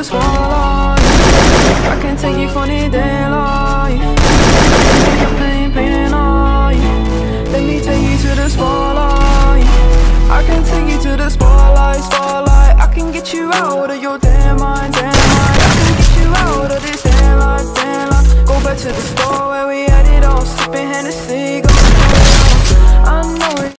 this I can take you for the day life Take your pain, pain and all. Let me take you to the spotlight. I can take you to the spotlight, spotlight. I can get you out of your damn mind, damn